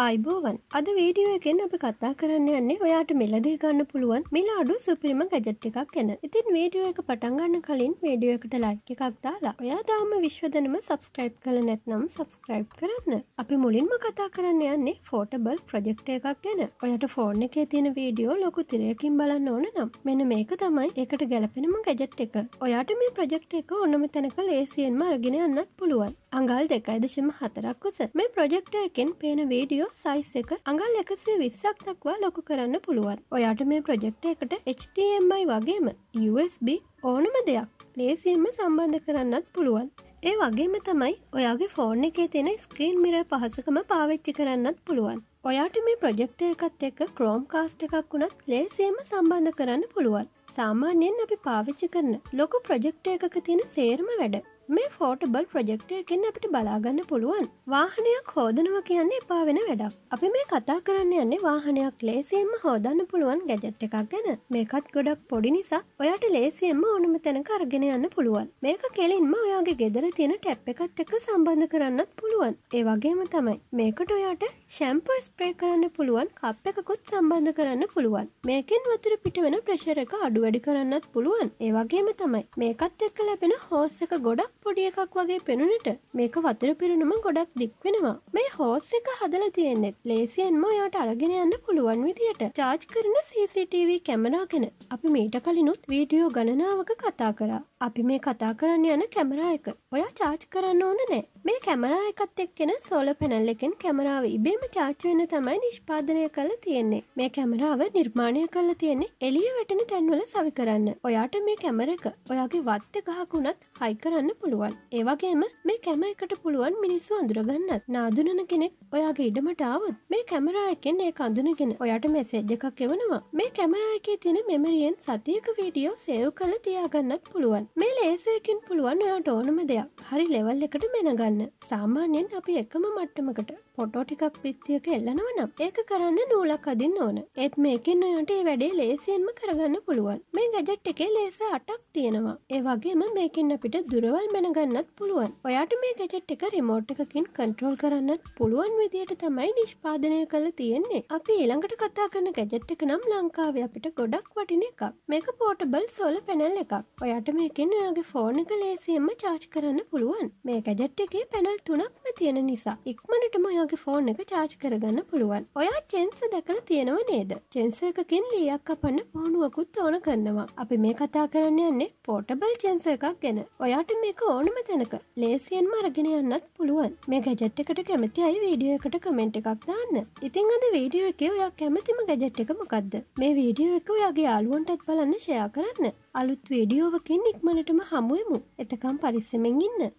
ආයිබෝවන් අද වීඩියෝ එකෙන් අපි කතා කරන්න යන්නේ ඔයාට මෙලදී ගන්න පුළුවන් මිල අඩු සුපිරිම ගැජට් එකක් ගැන. ඉතින් වීඩියෝ එක පටන්ගන්න කලින් වීඩියෝ එකට ලයික් එකක් දාලා ඔයා දාම විශ්වදනම සබස්ක්‍රයිබ් කළ නැත්නම් සබස්ක්‍රයිබ් කරන්න. අපි මුලින්ම කතා කරන්න යන්නේ ෆෝටබල් ප්‍රජෙක්් එකක් ගැන. ඔයට ෆෝර්න එකේ තියෙන වීඩියෝ ලොකු තිරයකින් බලන්න ඕන නම් මෙන මේක තමයි එකට ගැලපෙනම ගැජට් එක. ඔයාට මේ ප්‍රජෙක්් එක ඔන්නම තැනක ලේසියෙන්ම අරගෙන යන්නත් පුළුවන්. අඟල් දෙකයි දශම හතරක් උස. මේ ප්‍රජෙක්ට එකෙන් පේන වීඩියෝ සයිස් එක අඟල් එකසේ විස්සක් දක්වා ලොකු කරන්න පුළුවන්. ඔයාට මේ ප්‍රජෙක්ට එකට HTMI වගේම USB ඕනම දෙයක් ලේසියෙන්ම සම්බන්ධ කරන්නත් පුළුවන්. ඒ වගේම තමයි ඔයාගේ ෆෝර්න් එකේ තියෙන ස්ක්‍රීන් මිර පහසකම පාවිච්චි කරන්නත් පුළුවන්. ඔයාට මේ ප්‍රජෙක්ට එකත් එක්ක ක්‍රෝම් කාස්ට එකක් වුණත් ලේසියම සම්බන්ධ කරන්න පුළුවන්. සාමාන්‍යයෙන් අපි පාවිච්චි කරන ලොකු ප්‍රජෙක්ට එකක තියෙන සේරම වැඩ මේ ෆෝටබල් ප්‍රජෙක්්ය එකෙන් අපිට බලාගන්න පුළුවන්. වාහනයක් හෝදනව කියන්න එපා වෙන වැඩක්. අපි මේ කතා කරන්න යන්නේ වාහනයක් ලේසියෙන්ම හෝදන්න පුළුවන් ගැජට් එකක් ගැන. මේකත් ගොඩක් පොඩි නිසා ඔයාට ලේසියෙන්ම ඕනම තැනක අරගෙන යන්න පුළුවන්. මේක කෙලින්ම ඔයාගේ ගෙදර තියෙන ටැප් එකත් එක්ක සම්බන්ධ කරන්නත් පුළුවන්. ඒ වගේම තමයි මේකට ඔයාට ශැම්ප ස්ප්‍රේ කරන්න පුළුවන් කප් එකකුත් සම්බන්ධ කරන්න පුළුවන්. මේකෙන් වතුර පිට වෙන ප්‍රශර එක අඩු වැඩි කරන්නත් පුළුවන්. ඒ වගේම තමයි මේකත් එක්ක ලැබෙන හෝස් එක ගොඩක් පොඩි එකක් වගේ පෙනුනට මේක වතුර පිරුණම ගොඩක් දික් වෙනවා. මේ හෝස් එක හදලා තියෙන්නෙත් ලේසියෙන්ම ඔයාට අරගෙන යන්න පුළුවන් විදියට. චාර්ජ් කරන CCTV කැමරා ගැන. අපි මීට කලිනුත් වීඩියෝ ගණනාවක කතා කරා. අපි මේ කතා කරන්න යන කැමරා එක. ඔයා චාර්ජ් කරන්න ඕන නෑ. මේ කැමරා එකත් එක්කෙන සෝල පැනල් එකෙන් කැමරාව ඉබේම චාච් වෙන්න තමයි නිෂ්පාදනය කළ තියෙන්නේ. මේ කැමරාව නිර්මාණය කළ තියෙන්නේ එලිය වැටෙන තැන්වල සවි කරන්න. ඔයාට මේ කැමර එක ඔයාගේ වත්ත ගහකුණත් හයි කරන්න පුළුවන් ඒවගේම මේ කැම එකට පුළුවන් මිනිස්සු අඳුරගන්නත්. නාදුනන කෙනෙක් ඔයාගේ ඉඩමට ආවත් මේ කැමරා එකෙන් ඒ අඳුනගෙන ඔයාට මෙසේජ් එකක් එවනවා. මේ කැමරා එකේ තියෙන මෙමරියෙන් සතියක වීඩියෝ සේව් කළ තියාගන්නත් පුළුවන්. මේ ලේසයකින් පුළුවන් ඔයාට ඕනම දෙයක්. හරි ලෙවල් එකට මෙනගන්න. කරන්න සාමාන්‍යයෙන් අපි එකම මට්ටමකට පොටෝ ටිකක් පිත්තියක එල්ලනව නම් ඒක කරන්න නූලක් අදින්න ඕන. ඒත් මේකින් ඔයාට ඒ වැඩේ ලේසියෙන්ම කරගන්න පුළුවන්. මේ ගැජට් එකේ ලේස අටක් තියෙනවා. ඒ වගේම මේකින් අපිට දුරවල් මැනගන්නත් පුළුවන්. ඔයාට මේ ගැජට් එක රිමෝට් එකකින් කන්ට්‍රෝල් කරන්නත් පුළුවන් විදියට තමයි නිෂ්පාදනය කළ තියෙන්නේ. අපි ඊළඟට කතා කරන ගැජට් එක නම් ලංකාවේ අපිට ගොඩක් වටින එකක්. මේක පෝටබල් සෝල පැනල් එකක්. ඔයාට මේකින් ඔයාගේ ෆෝන් එක ලේසියෙන්ම චාර්ජ් කරන්න පුළුවන්. මේ ගැජට් එකේ පැනල් තුනක්ම තියෙන නිසා ඉක්මනටම ඔයාගේ ෆෝන් එක චාර්ජ් කරගන්න පුළුවන්. ඔයා චෙන්ස දැකල තියෙනව නේද? චෙන්ස එකකින් ලියක් කපන්න පහුණුවකුත් ඕන කරනවා. අපි මේ කතා කරන්න යන්නේ පෝටබල් චෙන්ස එකක් ගැන. ඔයාට මේක ඕනම තැනක ලේසියෙන් මරගෙන යන්නත් පුළුවන්. මේ ගැජට් එකට කැමති අයි වීඩියෝ එකට කමෙන්ට් එකක් දාන්න. ඉතින් අද වීඩියෝ එක ඔයා කැමතිම ගැජට් එක මොකක්ද මේ වීඩියෝ එක ඔයාගේ යාලුවන්ටත් බලන්න ෂයා කරන්න. අලුත් වීඩියෝවකින් ඉක්මනටම හමුවමු එතකම් පරිස්සමෙන් ඉන්න.